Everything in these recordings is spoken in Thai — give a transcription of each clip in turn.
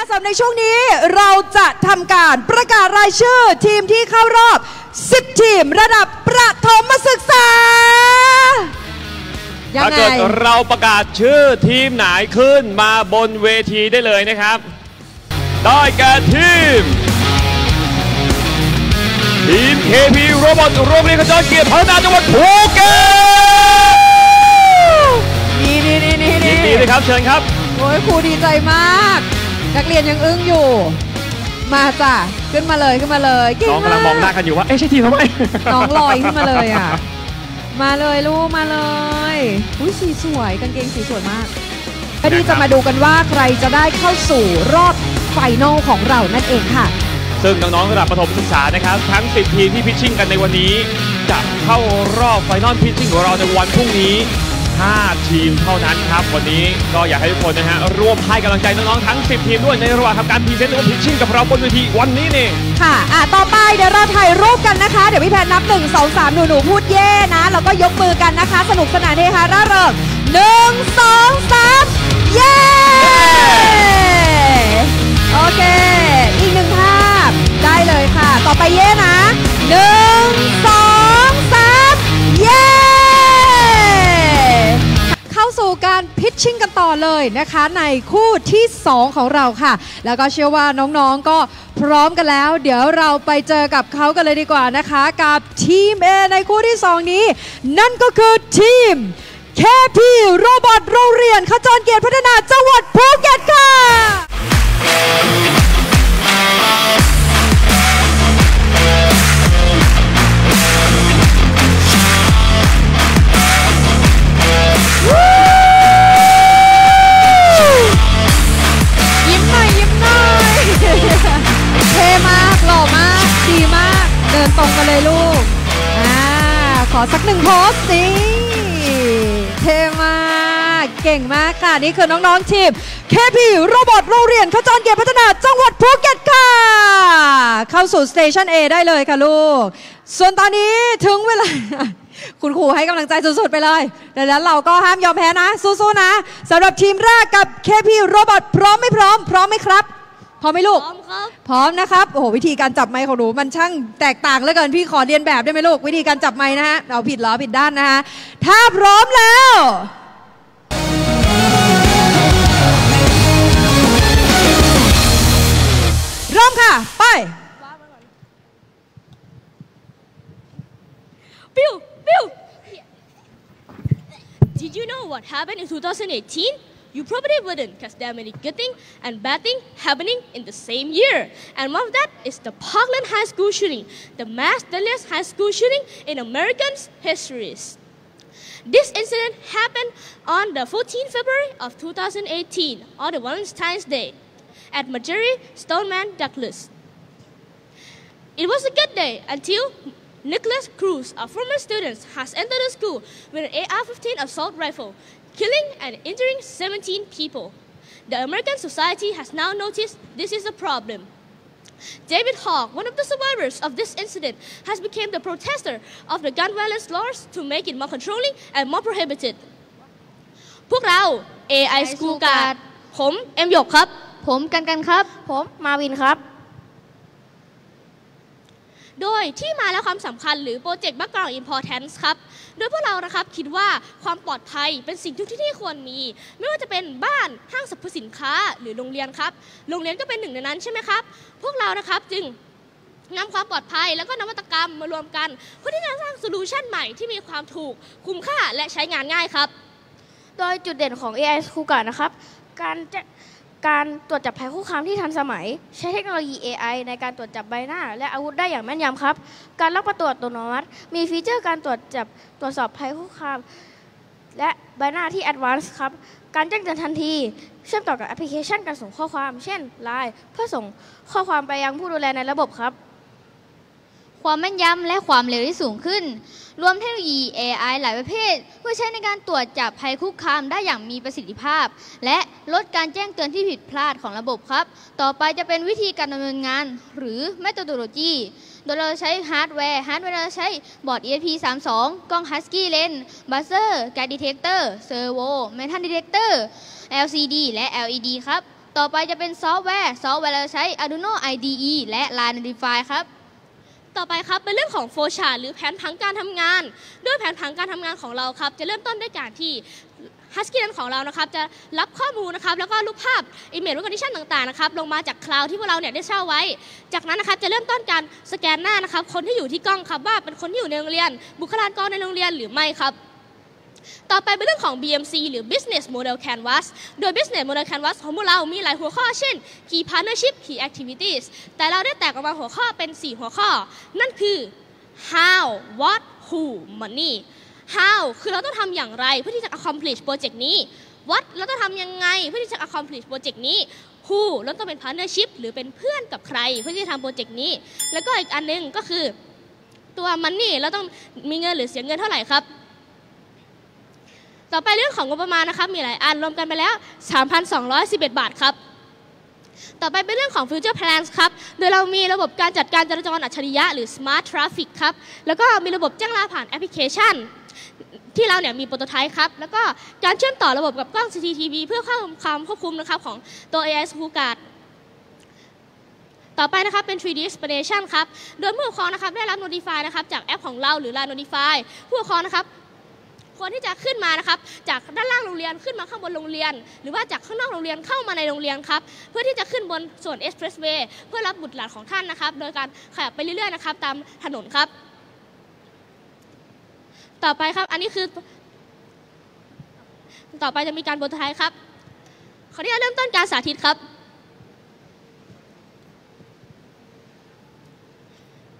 และสำหรับในช่วงนี้เราจะทำการประกาศรายชื่อทีมที่เข้ารอบ 10 ทีมระดับประถมศึกษา ยังถ้าไง เกิดเราประกาศชื่อทีมไหนขึ้นมาบนเวทีได้เลยนะครับ ได้แก่ทีม ทีม KP โรบอทโรงเรียนขจรเกียรติพัฒนาจังหวัดภูเก็ตนี่นี่นี่นี่ยินดีเลยครับเชิญครับ โอ้ยครูดีใจมาก นักเรียนยังอึ้งอยู่ มาจ้ะขึ้นมาเลยขึ้นมาเลยเก่น้องกำลังมองหน้ากันอยู่ว่า เอ๊ะใช่ทีมเขาไหมน้องลอยขึ้นมาเลยอะ มาเลยลูกมาเลยอุ้ยสีสวยกางเกงสีสวยมากก็ดีจะมาดูกันว่าใครจะได้เข้าสู่รอบไฟนอลของเรานั่นเองค่ะ ซึ่งน้องๆระดับประถมศึกษานะครับ ทั้ง 10 ทีมที่พิชชิ่งกันในวันนี้ จะเข้ารอบ final pitching ของเราในวันพรุ่งนี้ 5 ทีมเท่านั้นครับ วันนี้ก็อยากให้ทุกคนนะฮะร่วมให้กำลังใจน้องๆทั้ง 10 ทีมด้วยในระหว่างทำการ present หรือว่า pitching กับเราบนเวทีวันนี้นี่ค่ะอะ ต่อไปเดี๋ยวเราถ่ายรูปกันนะคะ เดี๋ยวพี่แพนนับ 1 2 3 หนูหนูพูดเย่นะ แล้วก็ยกมือกันนะคะ สนุกสนานเฮฮาร่าเริง1 เลยนะคะในคู่ที่ 2 ของเราค่ะ แล้วก็เชื่อว่าน้องๆก็พร้อมกันแล้ว เดี๋ยวเราไปเจอกับเขากันเลยดีกว่านะคะ กับทีม A ในคู่ที่ 2 นี้ นั่นก็คือทีม KP โรบอทโรงเรียนขจรเกียรติพัฒนาจังหวัดภูเก็ตค่ะ สักหนึ่ง pose สิเท่มากเก่งมากค่ะ นี่คือน้องๆทีม KP โรบอทโรงเรียนขจรเกียรติพัฒนาจังหวัดภูเก็ตค่ะ เข้าสู่ station A ได้เลยค่ะลูก ส่วนตอนนี้ถึงเวลาคุณครูให้กำลังใจสุดๆ ไปเลยดังนั้นเราก็ห้ามยอมแพ้นะ สู้ๆนะสำหรับทีมแรกกับ KP Robot พร้อมไม่พร้อม พร้อมไหมครับ พร้อมไหมลูก พร้อมครับ พร้อมนะครับ โอ้โห วิธีการจับไมค์ของหนูมันช่างแตกต่างเหลือเกิน พี่ขอเรียนแบบได้ไหมลูก วิธีการจับไมค์นะฮะเอาผิดเหรอ ผิดด้านนะฮะ ถ้าพร้อมแล้วเริ่มค่ะ ไป Pew! Pew! Did you know what happened in 2018? You probably wouldn't, because there are many good things and bad things happening in the same year. And one of that is the Parkland High School shooting, the mass deadliest high school shooting in American history. This incident happened on the 14th February of 2018, on the Valentine's Day, at Marjorie Stoneman Douglas. It was a good day until Nicholas Cruz, a former student, has entered the school with an AR-15 assault rifle, killing and injuring 17 people. The American society has now noticed this is a problem. David Hawk, one of the survivors of this incident, has become the protester of the gun violence laws to make it more controlling and more prohibited. พวกเรา AI School Guard ผมเอ็มหยกครับ ผมกันกันครับ ผมมาวินครับ โดยที่มาและความสำคัญหรือ Project Background Importance ครับ โดยพวกเรานะครับคิดว่าความปลอดภัยเป็นสิ่งทุกที่ที่ควรมี ไม่ว่าจะเป็นบ้านห้างสรรพสินค้าหรือโรงเรียนครับ โรงเรียนก็เป็นหนึ่งในนั้นใช่ไหมครับ พวกเรานะครับจึงนำความปลอดภัยแล้วก็นวัตกรรมมารวมกัน เพื่อที่จะสร้างโซลูชันใหม่ที่มีความถูกคุ้มค่าและใช้งานง่ายครับ โดยจุดเด่นของ AI คูการนะครับ การจะ การตรวจจับภัยคุกคามที่ทันสมัย ใช้เทคโนโลยี AI ในการตรวจจับใบหน้า และอาวุธได้อย่างแม่นยำครับ การล็อกประตูอัตโนมัติ มีฟีเจอร์การตรวจจับตรวจสอบภัยคุกคาม และใบหน้าที่ Advanced ครับ การแจ้งเตือนทันที เชื่อมต่อกับแอปพลิเคชันการส่งข้อความ เช่น Line เพื่อส่งข้อความไปยังผู้ดูแลในระบบครับ ความแม่นยำและความเร็วที่สูงขึ้น รวมเทคโนโลยี AI หลายประเภท เพื่อใช้ในการตรวจจับภัยคุกคามได้อย่างมีประสิทธิภาพ และลดการแจ้งเตือนที่ผิดพลาดของระบบครับ ต่อไปจะเป็นวิธีการดำเนินงาน หรือ methodology โดยเราใช้ฮาร์ดแวร์ ฮาร์ดแวร์เราใช้บอร์ด ESP32 กล้อง Husky Lens Buzzer Gas Detector Servo Metal Detector LCD และ LED ครับ ต่อไปจะเป็นซอฟต์แวร์ ซอฟต์แวร์เราใช้ Arduino IDE และ Line Notify ครับ ต่อไปครับเป็นเรื่องของ flowchart หรือแผนผังการทำงาน ด้วยแผนผังการทำงานของเราครับ จะเริ่มต้นด้วยการที่ฮัสกี้นั้นของเรานะครับจะรับข้อมูลนะครับแล้วก็รูปภาพ Image Recognition ต่างๆนะครับลงมาจากคลาวด์ที่พวกเราเนี่ยได้เช่าไว้ จากนั้นนะครับจะเริ่มต้นการสแกนหน้านะครับคนที่อยู่ที่กล้องครับว่าเป็นคนที่อยู่ในโรงเรียน บุคลากรในโรงเรียนหรือไม่ครับ ต่อไปเป็นเรื่องของ BMC หรือ Business Model Canvas โดย Business Model Canvas ของพวกเรามีหลายหัวข้อ เช่น Key Partnership Key Activities แต่เราได้แตกออกมาหัวข้อเป็น 4 หัวข้อ นั่นคือ how what who money how คือเราต้องทำอย่างไรเพื่อที่จะ accomplish โปรเจกต์นี้ what เราต้องทำยังไงเพื่อที่จะ accomplish โปรเจกต์นี้ who เราต้องเป็น partnership หรือเป็นเพื่อนกับใคร เพื่อที่จะทำโปรเจกต์นี้ แล้วก็อีกอันหนึงก็คือ ตัว money เราต้องมีเงินหรือเสียเงินเท่าไหร่ครับ ต่อไปเรื่องของงบประมาณนะครับมีหลายอันรวมกันไปแล้ว 3,211 บาทครับ ต่อไปเป็นเรื่องของ Future Plans ครับ โดยเรามีระบบการจัดการจราจรอัจฉริยะ หรือ Smart Traffic ครับ แล้วก็มีระบบแจ้งลาผ่านแอปพลิเคชัน ที่เราเนี่ยมีโปรโตไทป์ครับ แล้วก็การเชื่อมต่อระบบกับกล้อง CCTV เพื่อควบคุมความควบคุมนะครับของตัว AI School Guard ต่อไปนะครับเป็น 3D Explanation ครับ โดยผู้ปกครองนะครับได้รับ Notify นะครับจากแอปของเราหรือ Line Notify ผู้ปกครองนะครับ ควรที่จะขึ้นมานะครับ จากด้านล่างโรงเรียนขึ้นมาข้างบนโรงเรียน หรือว่าจากข้างนอกโรงเรียนเข้ามาในโรงเรียนครับ เพื่อที่จะขึ้นบนส่วน Expressway เว่ยเพื่อรับบุตรหลานของท่านนะครับ โดยการขยับไปเรื่อยๆนะครับ ตามถนนครับ ต่อไปครับ อันนี้คือ ต่อไปจะมีการโปรโตไทป์ครับขออนุญาตเริ่มต้นการสาธิตครับ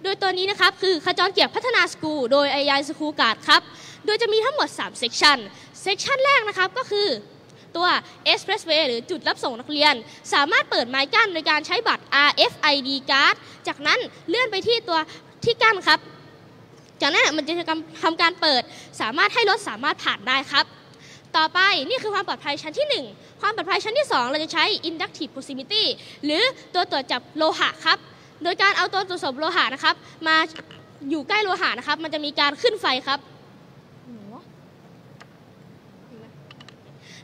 โด ยตัวนี้นะครับคือขจรเกียรติพัฒนาสกูโดย AI School Guard ครับ โดยจะมีทั้งหมด3 section section แรกนะครับก็คือตัว Expressway หรือจุดรับส่งนักเรียน สามารถเปิดไม้กั้นโดยการใช้บัตร RFID card จากนั้นเลื่อนไปที่ตัวที่กั้นครับ จากนั้นมันจะทำการเปิด สามารถให้รถสามารถผ่านได้ครับ ต่อไปนี่คือความปลอดภัยชั้นที่ 1 ความปลอดภัยชั้นที่ 2 เราจะใช้ inductive proximity หรือตัวตรวจจับโลหะครับ โดยการเอาตัวตรวจสอบโลหะนะครับ มาอยู่ใกล้โลหะนะครับ มันจะมีการขึ้นไฟครับ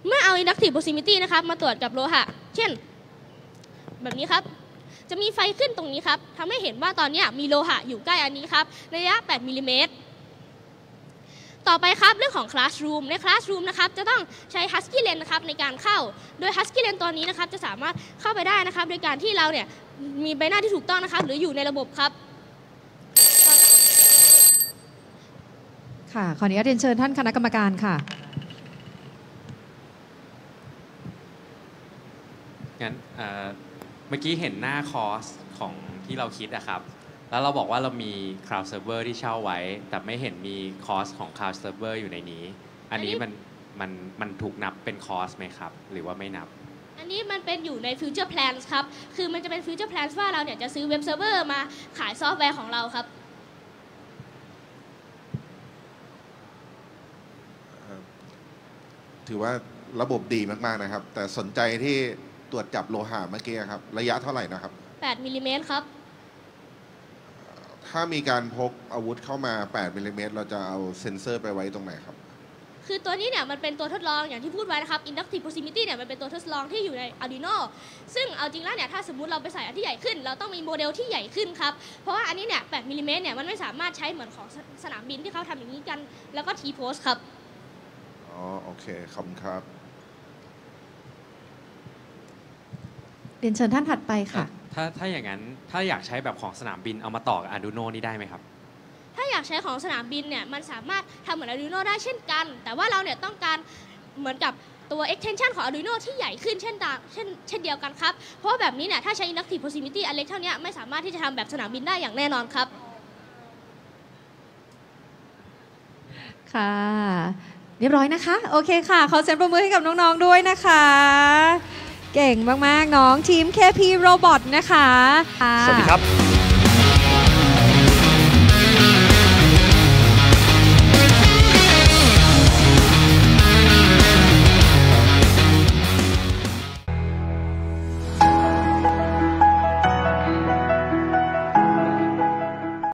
เมื่อเอา inductive proximity นะครับ มาตรวจกับโลหะ เช่น แบบนี้ครับ จะมีไฟขึ้นตรงนี้ครับทำให้เห็นว่าตอนนี้มีโลหะอยู่ใกล้อันนี้ครับระยะ 8มิลลิเมตร ต่อไปครับเรื่องของ classroom ใน classroom นะครับจะต้องใช้ husky lens นะครับในการเข้า โดย husky lens ตัวนี้นะครับจะสามารถเข้าไปได้นะครับ โดยการที่เราเนี่ยมีใบหน้าที่ถูกต้องนะครับ หรืออยู่ในระบบครับ ค่ะ ขออนุญาตเรียนเชิญท่านคณะกรรมการค่ะ งั้นเอ่อเมื่อกี้เห็นหน้าคอร์สของที่เราคิดอะครับ แล้วเราบอกว่าเรามี Cloud Server ที่เช่าไว้ แต่ไม่เห็นมีคอร์สของ Cloud Server อยู่ในนี้ อันนี้มันมันมันถูกนับเป็นคอร์สไหมครับ หรือว่าไม่นับ อันนี้มันเป็นอยู่ใน future plans ครับ คือมันจะเป็น future plans ว่าเราเนี่ยจะซื้อ web server มาขายซอฟต์แวร์ของเราครับ ถือว่าระบบดีมาก ๆ นะครับ แต่สนใจที่ตรวจจับโลหะเมื่อกี้ครับ ระยะเท่าไหร่นะครับ 8มิลลิเมตรครับ ถ้ามีการพกอาวุธเข้ามา 8มิลลิเมตรเราจะเอาเซ็นเซอร์ไปไว้ตรงไหนครับ คือตัวนี้เนี่ยมันเป็นตัวทดลองอย่างที่พูดไว้นะครับ inductive proximity เนี่ยมันเป็นตัวทดลองที่อยู่ใน Arduino ซึ่งเอาจริงแล้วเนี่ยถ้าสมมุติเราไปใส่อันที่ใหญ่ขึ้น เราต้องมีโมเดลที่ใหญ่ขึ้นครับ เพราะว่าอันนี้เนี่ย8มิลลิเมตรเนี่ยมันไม่สามารถใช้เหมือนของสสนามบินที่เขาทำอย่างนี้กัน แล้วก็ T-post ครับ อ๋อโอเคขอบคุณครับ เรียนเชิญท่านถัดไปค่ะ ถ้าถ้าอย่างนั้นถ้าอยากใช้แบบของสนามบินเอามาต่อกับ Arduino นี่ได้ไหมครับ ถ้าอยากใช้ของสนามบินเนี่ยมันสามารถทำเหมือน Arduino ได้เช่นกัน แต่ว่าเราเนี่ยต้องการเหมือนกับตัว extension ของ Arduino ที่ใหญ่ขึ้นเช่นตามเช่นเช่นเดียวกันครับ เพราะว่าแบบนี้เนี่ยถ้าใช้ inductive proximity อันเล็กเท่านี้ไม่สามารถที่จะทำแบบสนามบินได้อย่างแน่นอนครับ ค่ะ เรียบร้อยนะคะ โอเคค่ะ ขอเสียงประมือให้กับน้อง ๆ ด้วยนะคะ เก่งมาก ๆ น้องทีม KP Robot นะคะ สวัสดีครับ